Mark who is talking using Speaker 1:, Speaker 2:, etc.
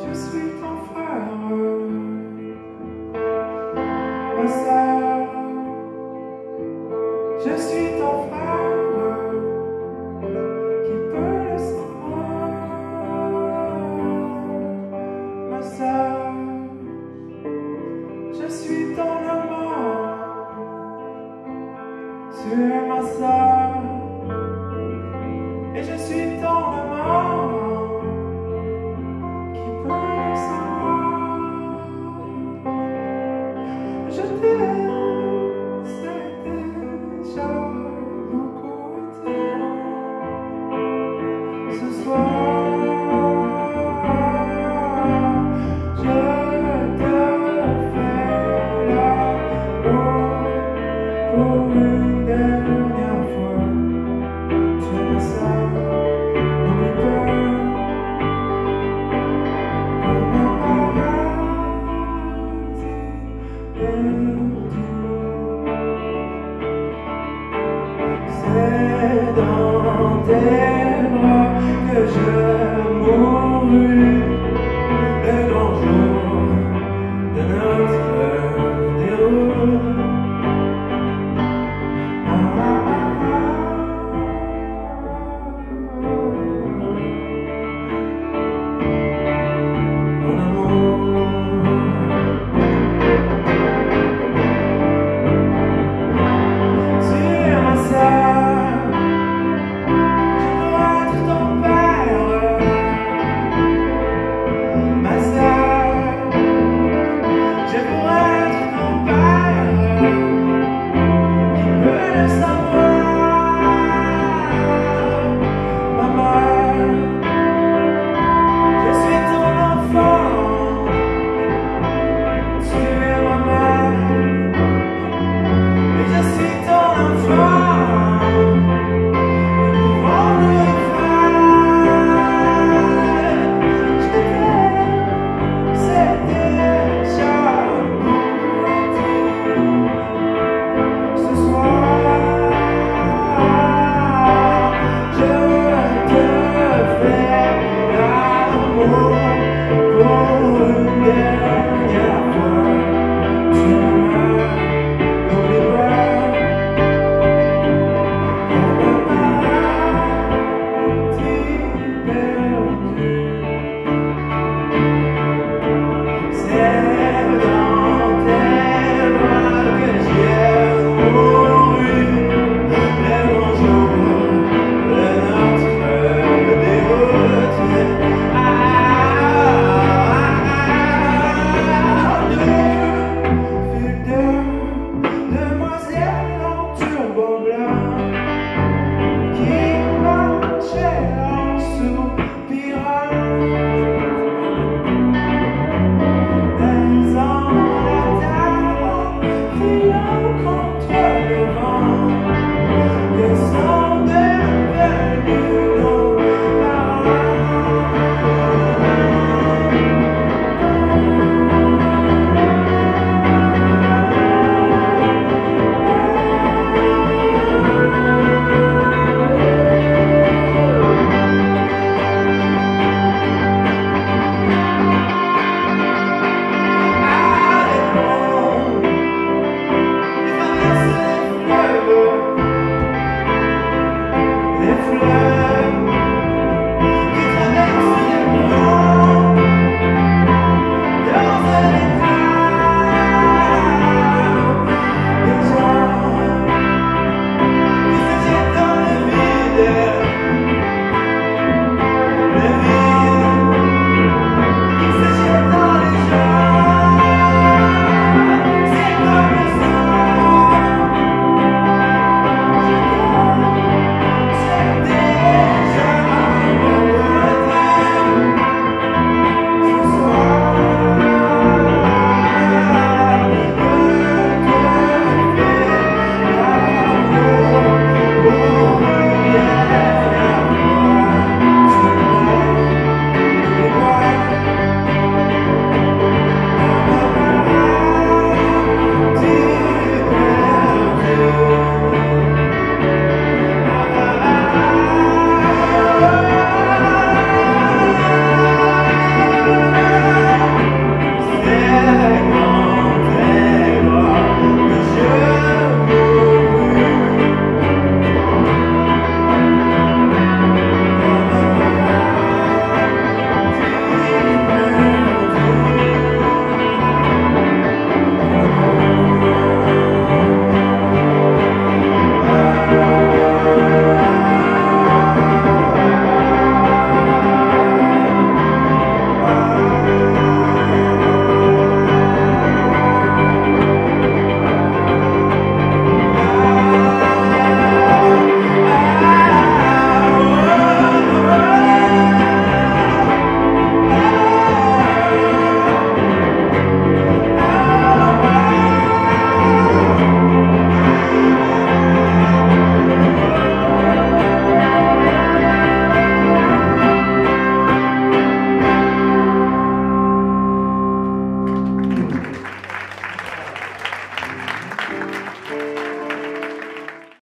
Speaker 1: Je suis ton frère.